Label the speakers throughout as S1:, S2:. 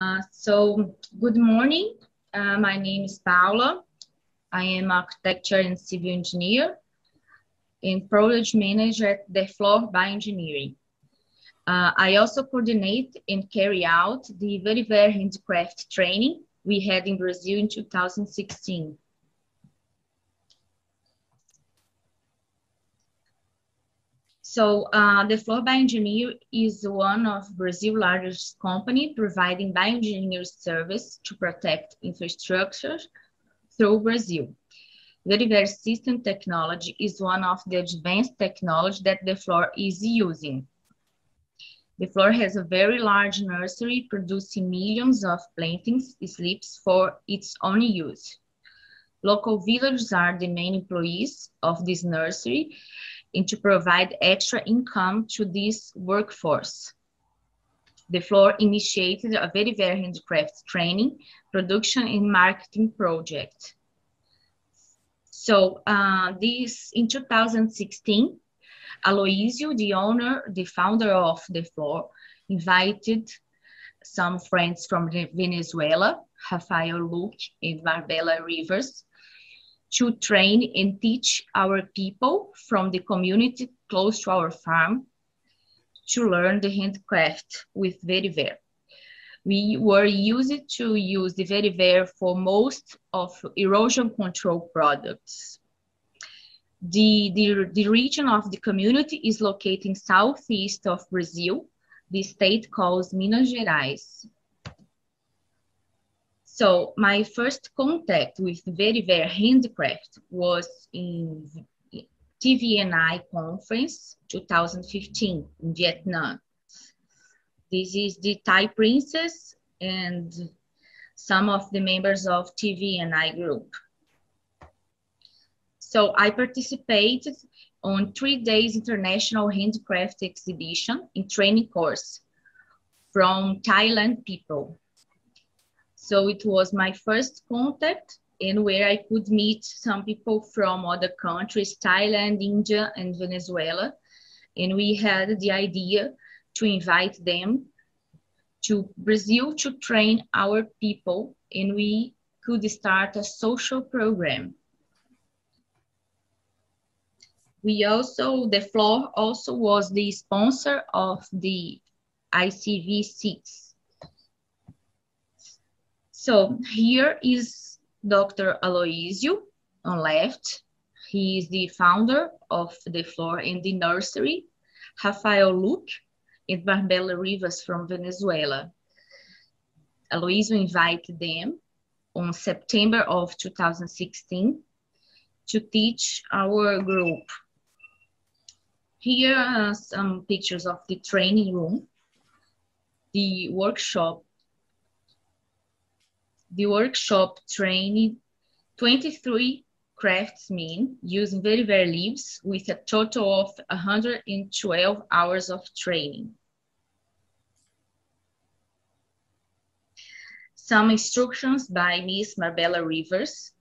S1: Uh, so, good morning. Uh, my name is Paula. I am architecture and civil engineer and project manager at DeFlor Bioengineering. Uh, I also coordinate and carry out the vetiver handicraft training we had in Brazil in 2016. So uh, DeFlor Bioengineer is one of Brazil's largest company providing bioengineering service to protect infrastructure through Brazil. Vetiver system technology is one of the advanced technology that the DeFlor is using. The DeFlor has a very large nursery producing millions of plantings slips for its own use. Local villagers are the main employees of this nursery and to provide extra income to this workforce. The DeFlor initiated a vetiver handicraft training, production and marketing project. So uh, this in 2016, Aloisio, the owner, the founder of the DeFlor, invited some friends from Venezuela, Rafael Luke and Marbella Rivas, to train and teach our people from the community close to our farm to learn the handcraft with Vetiver. We were used to use the Vetiver for most of erosion control products. The, the, the region of the community is located southeast of Brazil. The state calls Minas Gerais. So my first contact with Vetiver handicraft was in TVNI conference 2015 in Vietnam. This is the Thai princess and some of the members of TVNI group. So I participated on three days international handicraft exhibition in training course from Thailand people. So it was my first contact and where I could meet some people from other countries, Thailand, India, and Venezuela. And we had the idea to invite them to Brazil to train our people, and we could start a social program. We also, the DeFlor also was the sponsor of the ICV6 so here is Dr. Aloisio on left. He is the founder of the DeFlor in the nursery. Rafael Luke and Marbella Rivas from Venezuela. Aloisio invited them on September of 2016 to teach our group. Here are some pictures of the training room, the workshop the workshop trained 23 craftsmen using Vetiver leaves with a total of 112 hours of training. Some instructions by Miss Marbella Rivas.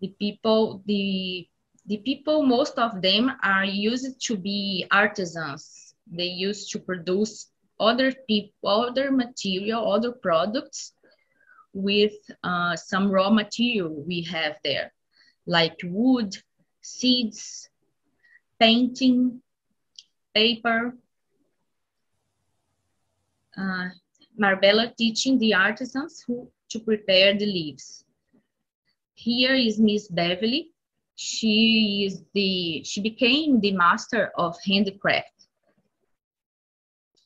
S1: The people, the, the people, most of them are used to be artisans. They used to produce other people, other material, other products with uh, some raw material we have there, like wood, seeds, painting, paper. Uh, Marbella teaching the artisans who to prepare the leaves. Here is Miss Beverly. She is the she became the master of handicraft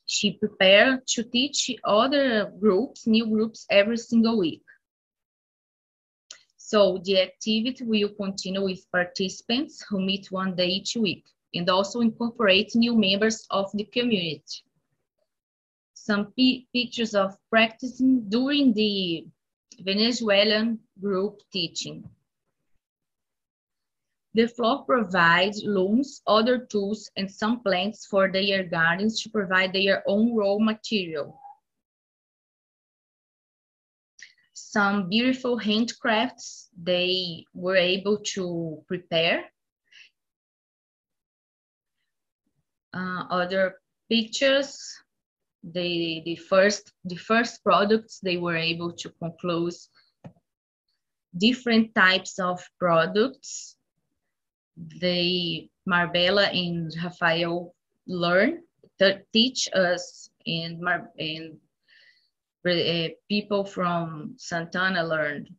S1: she prepared to teach other groups, new groups, every single week. So the activity will continue with participants who meet one day each week and also incorporate new members of the community. Some pictures of practicing during the Venezuelan group teaching. DeFlor provides looms, other tools, and some plants for their gardens to provide their own raw material. Some beautiful handcrafts they were able to prepare. Uh, other pictures the the first the first products they were able to conclude different types of products they marbella and rafael learn teach us and Mar- and uh, people from santana learned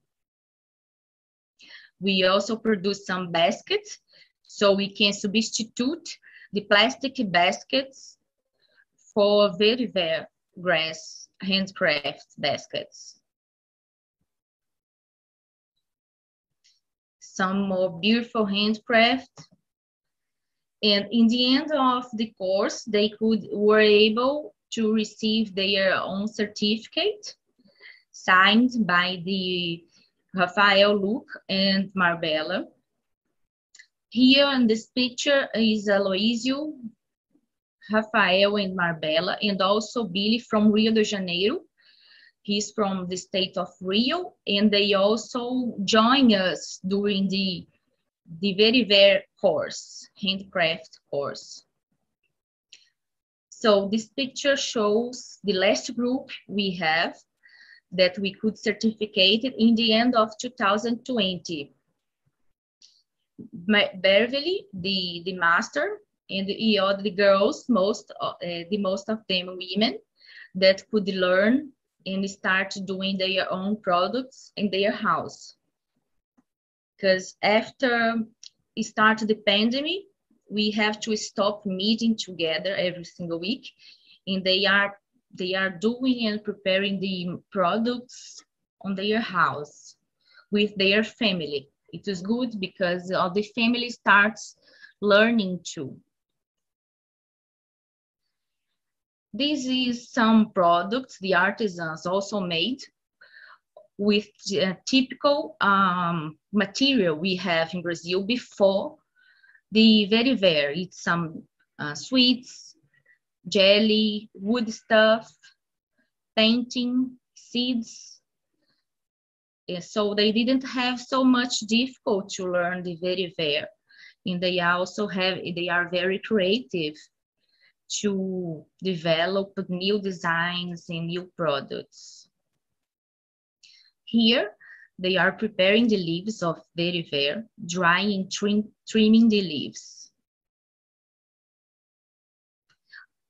S1: we also produce some baskets so we can substitute the plastic baskets for vetiver grass handcraft baskets. Some more beautiful handcraft. And in the end of the course, they could were able to receive their own certificate signed by the Rafael Luke and Marbella. Here in this picture is Aloisio Rafael and Marbella, and also Billy from Rio de Janeiro. He's from the state of Rio, and they also join us during the the vetiver course, handcraft course. So this picture shows the last group we have that we could certificate in the end of 2020. Beverly, the, the master, and the other girls, most uh, the most of them women that could learn and start doing their own products in their house. Because after it started the pandemic, we have to stop meeting together every single week, and they are they are doing and preparing the products on their house with their family. It is good because all the family starts learning too. This is some products the artisans also made with typical um, material we have in Brazil before the vetiver. It's some uh, sweets, jelly, wood stuff, painting, seeds. Yeah, so they didn't have so much difficult to learn the vetiver. And they also have, they are very creative to develop new designs and new products. Here, they are preparing the leaves of vetiver, drying, trim, trimming the leaves.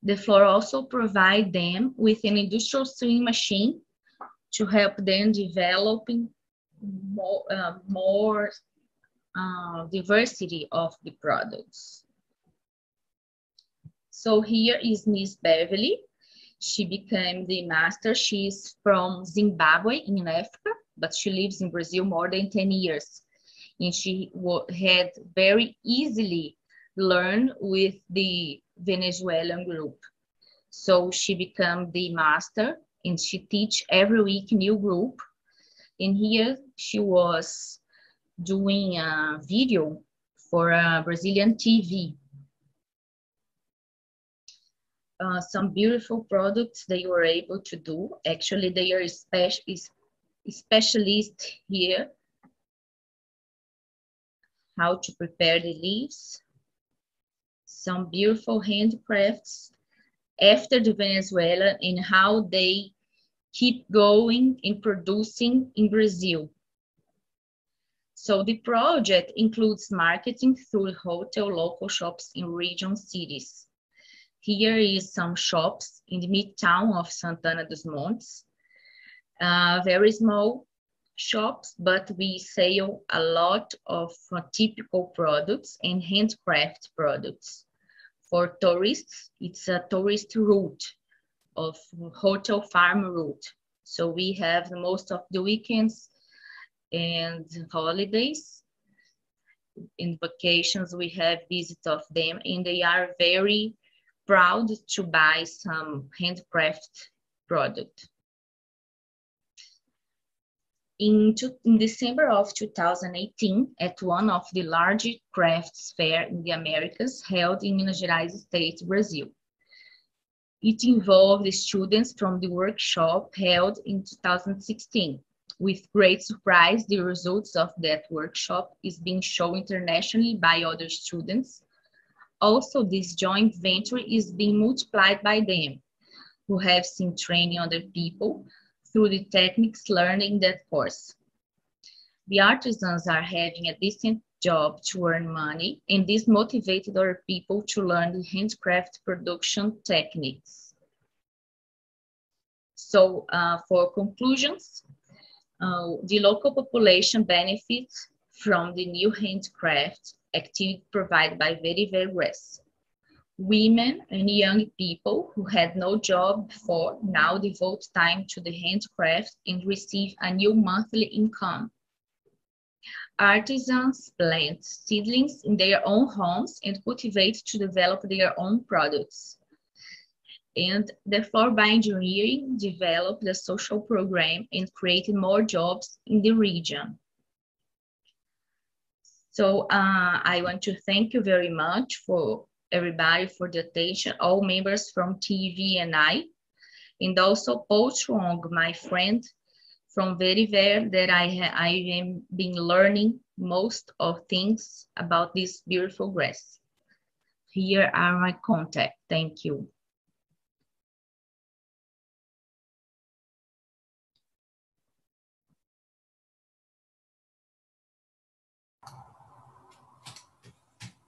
S1: The DeFlor also provide them with an industrial sewing machine to help them developing more, uh, more uh, diversity of the products. So here is Miss Beverly. She became the master. She's from Zimbabwe in Africa, but she lives in Brazil more than 10 years. And she had very easily learned with the Venezuelan group. So she became the master and she teach every week new group. And here she was doing a video for a Brazilian TV uh, some beautiful products they were able to do. Actually, they are spe- specialists here how to prepare the leaves. Some beautiful handcrafts after the Venezuela and how they keep going in producing in Brazil. So the project includes marketing through hotel local shops in region cities here is some shops in the midtown of Santana dos Montes. Uh, very small shops, but we sell a lot of uh, typical products and handcraft products. For tourists, it's a tourist route of hotel farm route. So we have most of the weekends and holidays. In vacations, we have visits of them and they are very proud to buy some handcraft product. In, in, December of 2018, at one of the largest crafts fair in the Americas held in Minas Gerais state, Brazil. It involved students from the workshop held in 2016. With great surprise, the results of that workshop is being shown internationally by other students also, this joint venture is being multiplied by them. who have seen training other people through the techniques learned in that course. The artisans are having a decent job to earn money, and this motivated other people to learn the handcraft production techniques. So uh, for conclusions, uh, the local population benefits from the new handcraft activity provided by Vetiver Grass. Women and young people who had no job before now devote time to the handcraft and receive a new monthly income. Artisans plant seedlings in their own homes and cultivate to develop their own products. And therefore, Bioengineering developed the social program and created more jobs in the region. So uh, I want to thank you very much for everybody for the attention, all members from TVNI, and also Paul Truong, my friend from very very that I, I am been learning most of things about this beautiful grass. Here are my contact. Thank you.